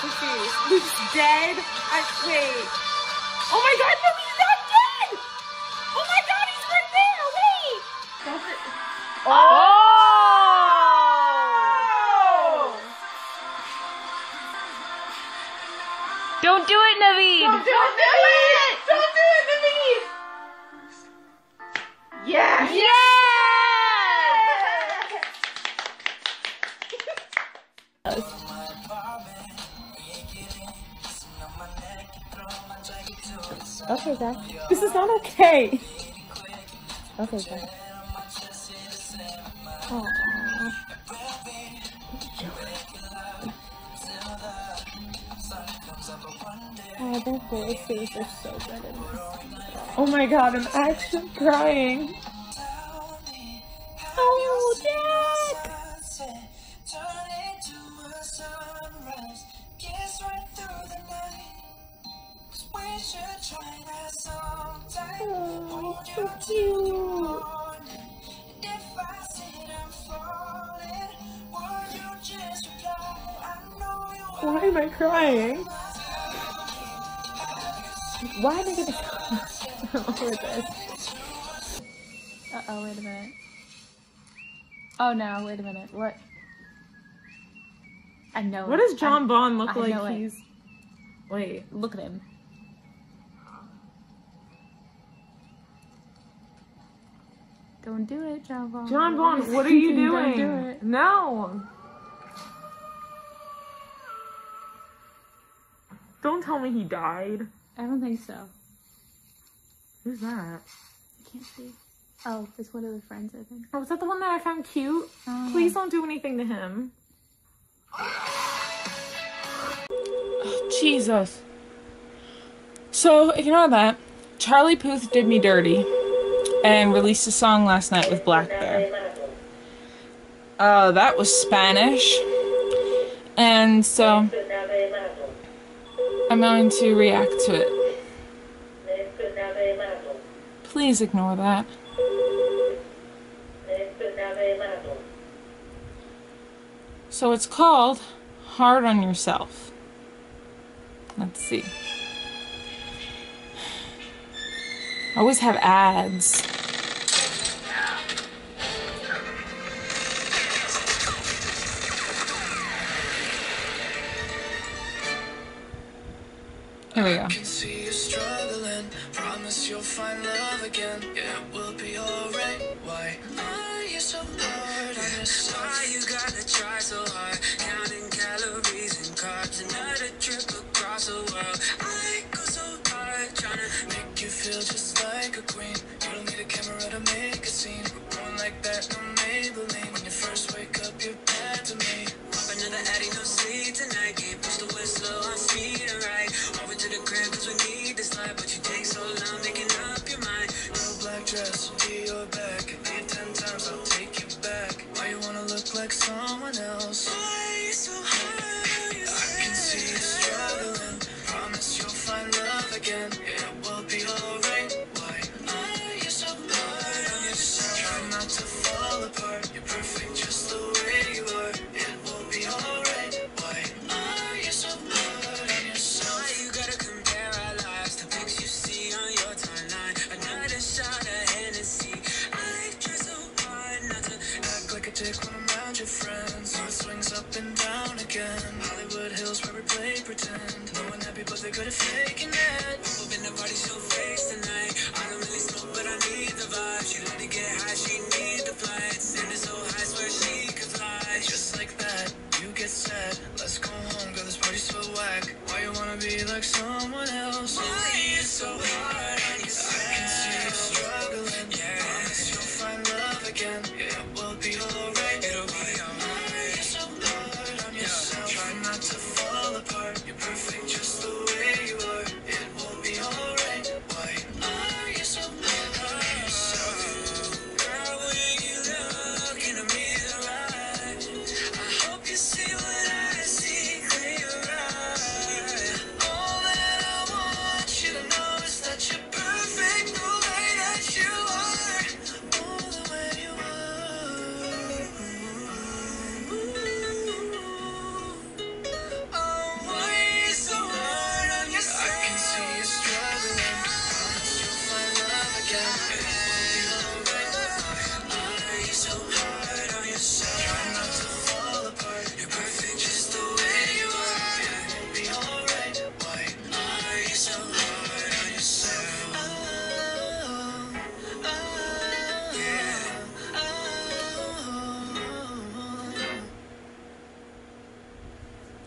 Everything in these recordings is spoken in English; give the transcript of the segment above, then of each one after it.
confused. Luke's dead. I wait. Oh my god, no, he's not dead! Oh my god, he's right there! Wait! That's it. Oh! Don't do it, Naveed! Don't do it! Don't do it, Naveed! Yes! Yes! Okay, Zach. This is not okay. Okay, Zach. Oh, their voices are so good in this. Oh my god, I'm actually crying. Oh, Jack! Oh, so cute. Why am I crying? Why am I gonna cry over this? Uh oh, wait a minute. Oh no, wait a minute. What? I know. What it. does John I- Bond look I like? He's wait. Look at him. Don't do it, John Bond. John Bond, what are you doing? Don't do it. No. Don't tell me he died. I don't think so. Who's that? I can't see. Oh, it's one of the friends, I think. Oh, was that the one that I found cute? Oh, Please don't do anything to him. Oh, Jesus. So, ignore that. Charlie Puth did me dirty and released a song last night with blackbear. Uh, that was Spanish. And so I'm going to react to it. Please ignore that. So it's called Hard on Yourself. Let's see. I always have ads. Here we go. can see you struggling. Promise you'll find love again. It will be alright. Why are you so hard on yourself? Why you gotta try so hard? Counting calories and carbs. Another trip across the world. Addy, no sleep tonight. Can't push the whistle on speed right. Over to the crib, cause we need this life. But you take so long making up your mind. No black dress, your back. Ten times, I'll take you back. Why you wanna look like someone dick when I'm around your friends. Mood swings up and down again. Hollywood Hills where we play pretend. No one happy, but they're good at faking it. In the party, face tonight. I don't really smoke, but I need the vibe. She let get high, she need the so high, swear she could fly. Just like that, you get. Let's go home, girl, this party's so whack. Why you wanna be like someone else? Why you so hard on yourself?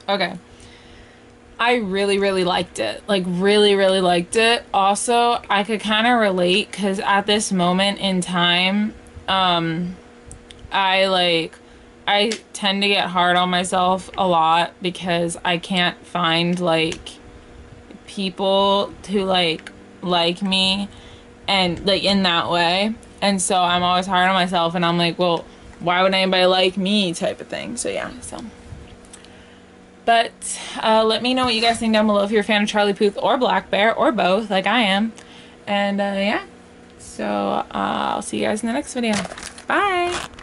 Okay. I really, really liked it. Like, really, really liked it. Also, I could kind of relate because at this moment in time, um, I like, I tend to get hard on myself a lot because I can't find like people who like like me and like in that way. And so I'm always hard on myself and I'm like, well, why would anybody like me type of thing. So yeah, so but uh, let me know what you guys think down below if you're a fan of Charlie Puth or blackbear or both, like I am. And uh, yeah, so uh, I'll see you guys in the next video. Bye!